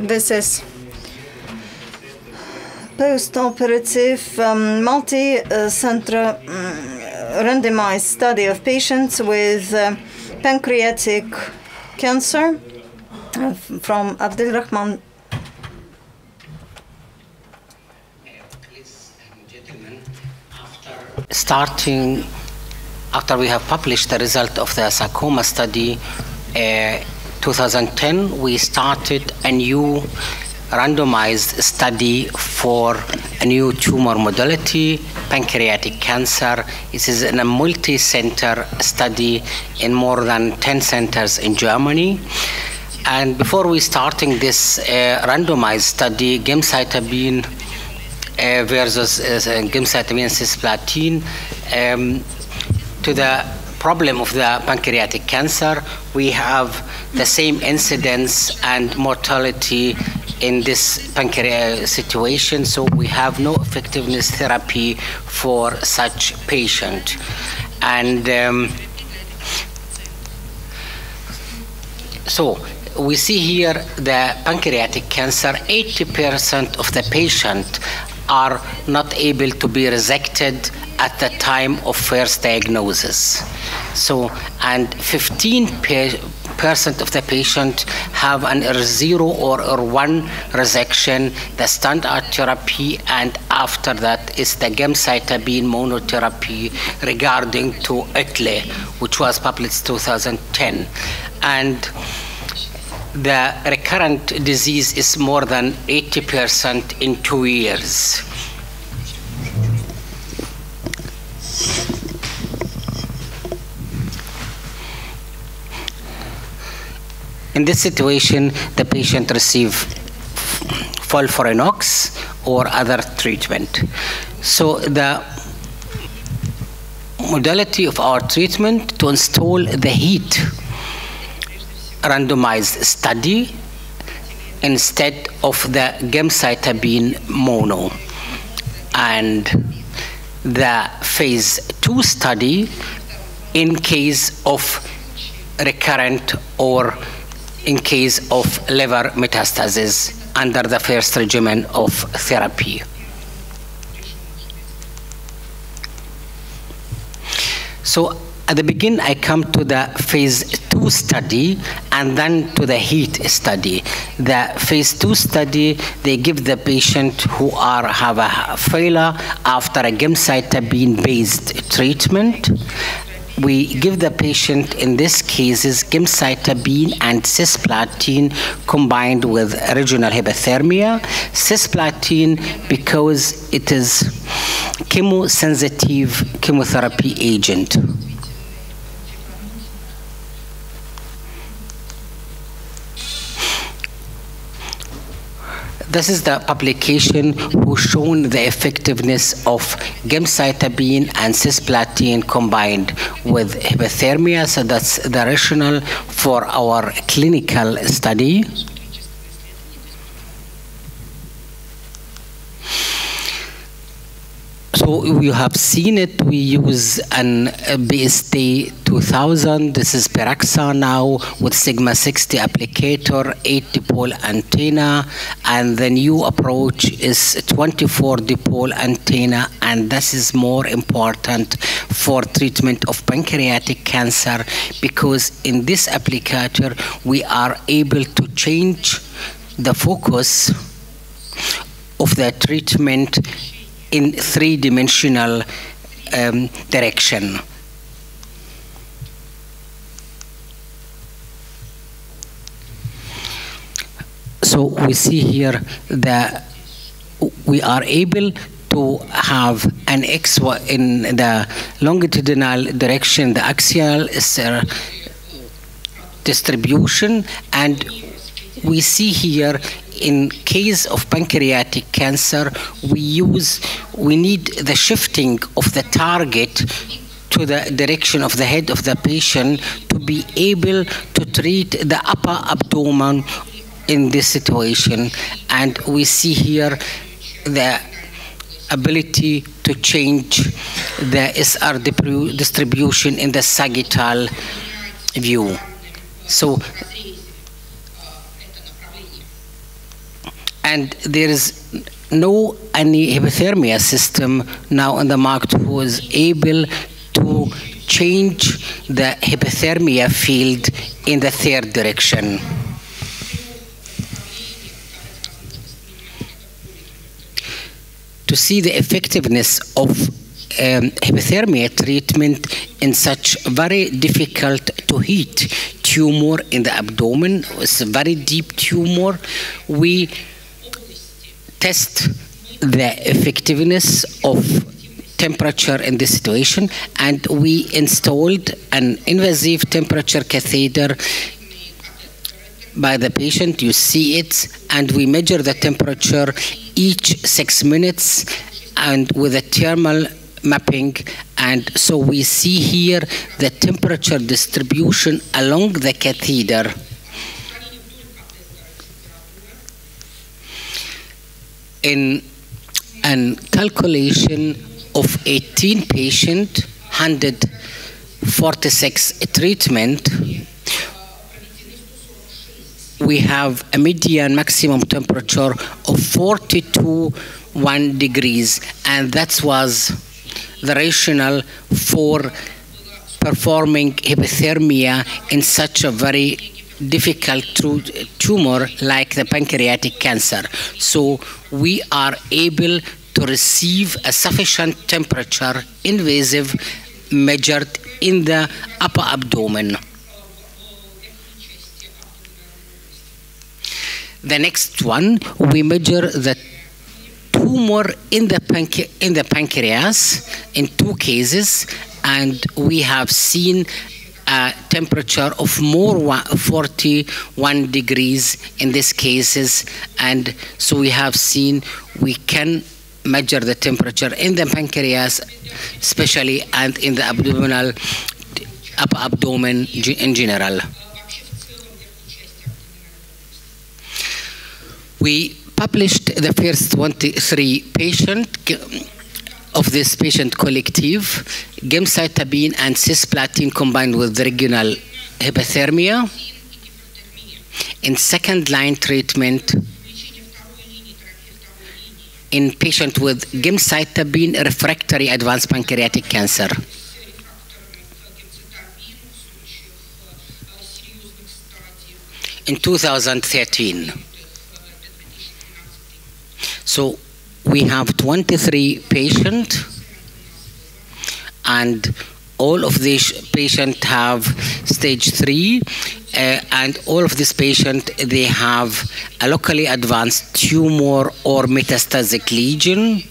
This is post-operative um, multi-center um, randomized study of patients with uh, pancreatic cancer uh, from Abdul Rahman. Starting after we have published the result of the sarcoma study, uh, 2010, we started a new randomized study for a new tumor modality, pancreatic cancer. It is a multi-center study in more than 10 centers in Germany. And before we starting this uh, randomized study, gemcitabine uh, versus uh, gemcitabine cisplatin, um, to the problem of the pancreatic cancer, we have the same incidence and mortality in this pancreas situation, so we have no effectiveness therapy for such patient. And um, so we see here the pancreatic cancer, 80% of the patient are not able to be resected at the time of first diagnosis. So, and 15 percent of the patient have an R0 or, or one resection, the standard therapy, and after that is the gemcitabine monotherapy regarding to Oettle, which was published 2010. And the recurrent disease is more than 80% in two years. In this situation, the patient receive FOLFIRINOX or other treatment. So the modality of our treatment to install the heat randomized study instead of the gemcitabine mono. And the phase two study in case of recurrent or in case of liver metastasis under the first regimen of therapy. So at the beginning, I come to the phase two study and then to the heat study. The phase two study, they give the patient who are have a failure after a gemcitabine-based treatment we give the patient in this cases gemcitabine and cisplatin combined with regional hyperthermia. Cisplatin because it is chemosensitive chemotherapy agent. This is the publication who shown the effectiveness of gemcitabine and cisplatin combined with hyperthermia. So that's the rationale for our clinical study. You have seen it. We use an BSD 2000. This is Pyrexar now with Sigma 60 applicator, 8 dipole antenna, and the new approach is 24 dipole antenna, and this is more important for treatment of pancreatic cancer because in this applicator we are able to change the focus of the treatment in three-dimensional um, direction. So we see here that we are able to have an X in the longitudinal direction, the axial uh, distribution, and we see here in case of pancreatic cancer, we use, we need the shifting of the target to the direction of the head of the patient to be able to treat the upper abdomen in this situation. And we see here the ability to change the SR distribution in the sagittal view. So and there is no any hyperthermia system now in the market who is able to change the hyperthermia field in the third direction. To see the effectiveness of um, hyperthermia treatment in such very difficult to heat tumor in the abdomen, it's a very deep tumor, we test the effectiveness of temperature in this situation and we installed an invasive temperature catheter by the patient. You see it and we measure the temperature each six minutes and with a thermal mapping. And so we see here the temperature distribution along the catheter in an calculation of 18 patients, 146 treatment we have a median maximum temperature of 42 1 degrees and that was the rationale for performing hyperthermia in such a very difficult uh, tumor like the pancreatic cancer. So we are able to receive a sufficient temperature invasive measured in the upper abdomen. The next one, we measure the tumor in the, in the pancreas in two cases, and we have seen a temperature of more 41 degrees in these cases. And so we have seen we can measure the temperature in the pancreas, especially, and in the abdominal, upper abdomen in general. We published the first 23 patient of this patient collective, gemcitabine and cisplatin combined with regional hyperthermia. In second line treatment, in patient with gemcitabine refractory advanced pancreatic cancer. In 2013. So we have 23 patients and all of these patients have stage 3 uh, and all of these patients they have a locally advanced tumor or metastatic lesion.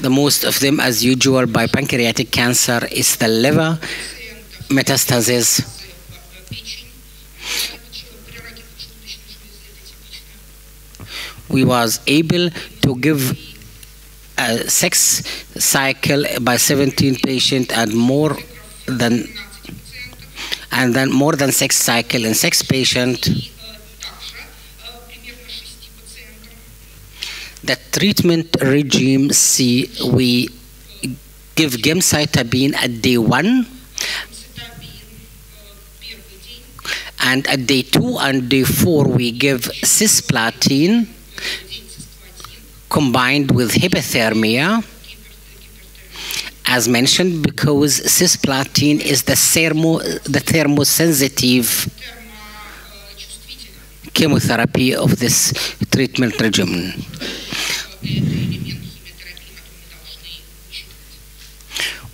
The most of them as usual by pancreatic cancer is the liver metastasis we was able to give a sex cycle by 17 patient and more than and then more than six cycle in six patient. The treatment regime see we give gemcitabine at day one and at day two and day four we give cisplatin combined with hyperthermia as mentioned because cisplatin is the thermo the thermosensitive chemotherapy of this treatment regimen.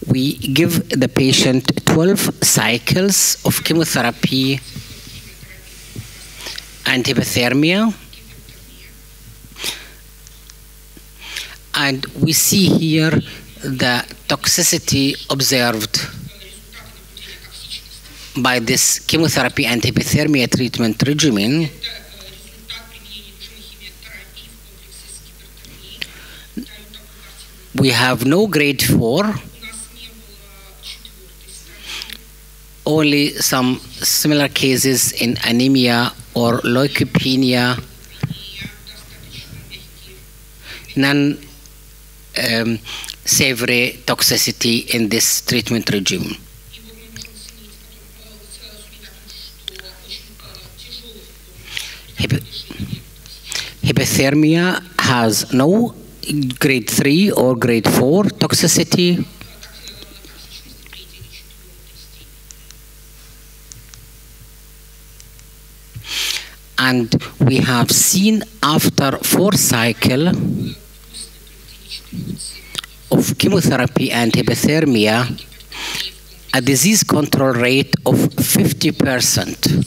We give the patient 12 cycles of chemotherapy and hyperthermia and we see here the toxicity observed by this chemotherapy and hyperthermia treatment regimen. We have no grade 4 only some similar cases in anemia or leukopenia. None um, savory toxicity in this treatment regime. hyperthermia has no grade 3 or grade 4 toxicity. And we have seen after four cycle of chemotherapy and hyperthermia a disease control rate of 50%.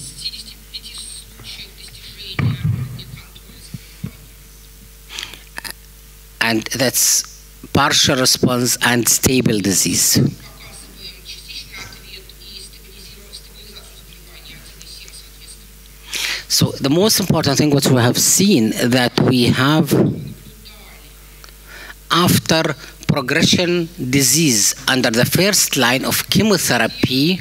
And that's partial response and stable disease. So the most important thing what we have seen that we have after progression disease under the first line of chemotherapy,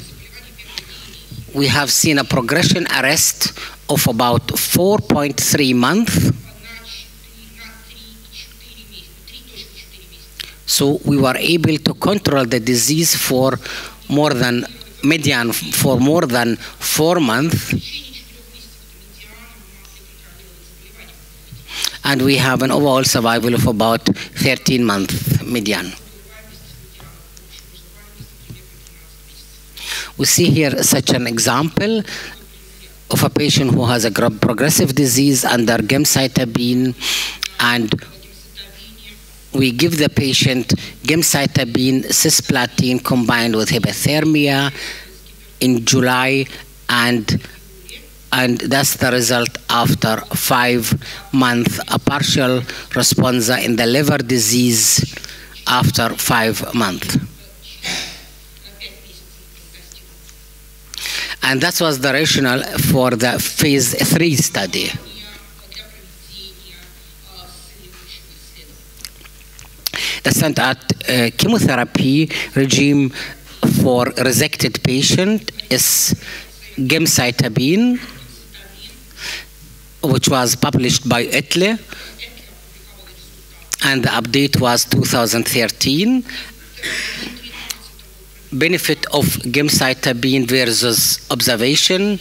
we have seen a progression arrest of about 4.3 months. So we were able to control the disease for more than median for more than four months. And we have an overall survival of about 13 months median. We see here such an example of a patient who has a progressive disease under gemcitabine and we give the patient gemcitabine cisplatin combined with hyperthermia in July and and that's the result after five months, a partial response in the liver disease after five months. And that was the rationale for the phase three study. The standard uh, chemotherapy regime for resected patient is gemcitabine which was published by Oettle, and the update was 2013. Benefit of gemcitabine versus observation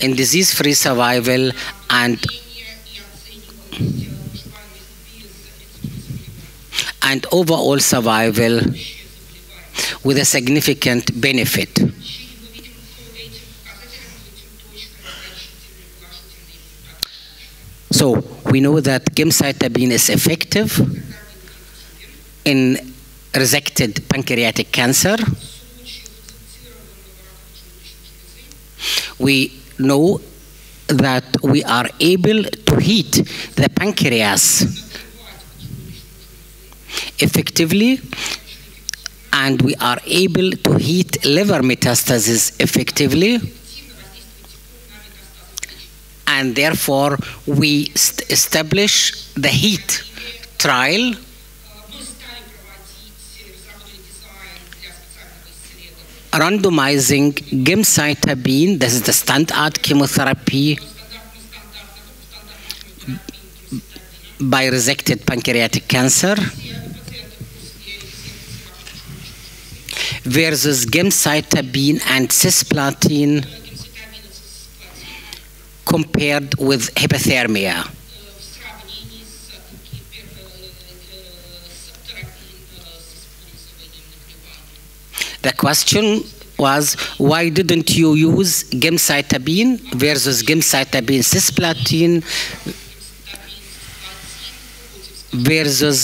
in disease-free survival and and overall survival with a significant benefit. So we know that gemcitabine is effective in resected pancreatic cancer. We know that we are able to heat the pancreas effectively and we are able to heat liver metastasis effectively and therefore we establish the heat trial. Randomizing gemcitabine, this is the standard chemotherapy by resected pancreatic cancer versus gemcitabine and cisplatin compared with hyperthermia. The question was why didn't you use gemcitabine versus gemcitabine cisplatin versus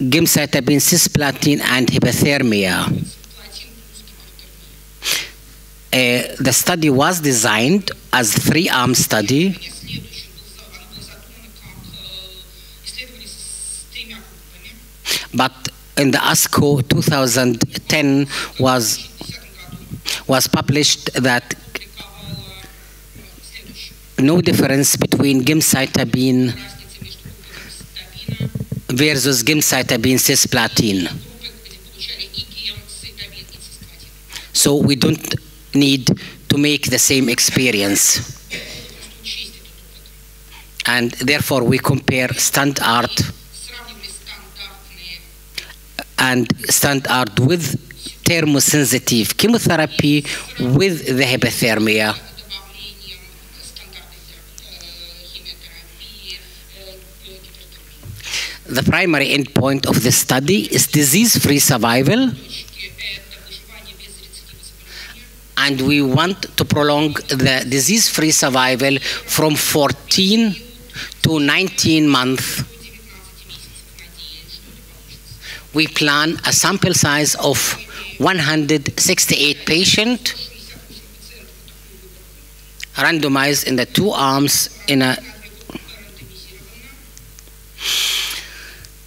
gemcitabine cisplatin and hyperthermia? Uh, the study was designed as three-arm study. But in the ASCO 2010 was was published that no difference between gemcitabine versus gemcitabine cisplatin. So we don't need to make the same experience. And therefore, we compare standard and standard with thermosensitive chemotherapy with the hyperthermia. The primary endpoint of the study is disease-free survival and we want to prolong the disease-free survival from 14 to 19 months. We plan a sample size of 168 patients randomized in the two arms in a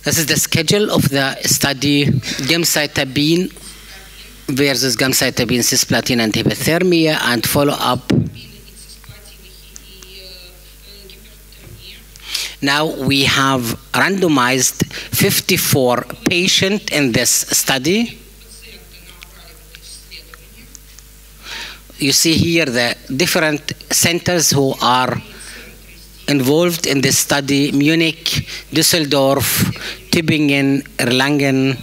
this is the schedule of the study gemcitabine versus gemcitabine cisplatin and hyperthermia and follow up now we have randomized 54 patients in this study you see here the different centers who are involved in this study Munich, Düsseldorf, Tübingen, Erlangen.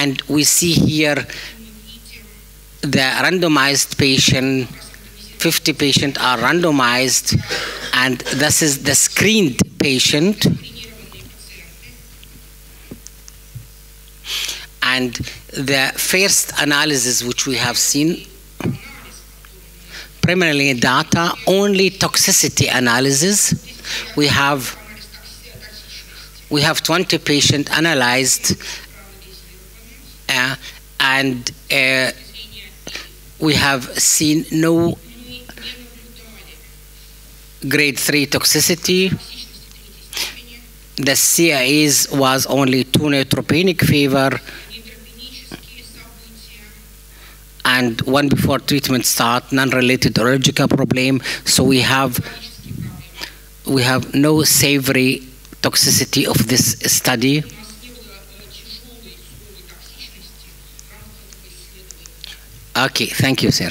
And we see here the randomized patient, 50 patients are randomized, and this is the screened patient. And the first analysis which we have seen, primarily data, only toxicity analysis. We have we have 20 patients analyzed, and uh, we have seen no grade 3 toxicity. The CIAs was only two neutropenic fever and one before treatment start, non-related allergic problem. So we have we have no savory toxicity of this study. Okay, thank you, sir.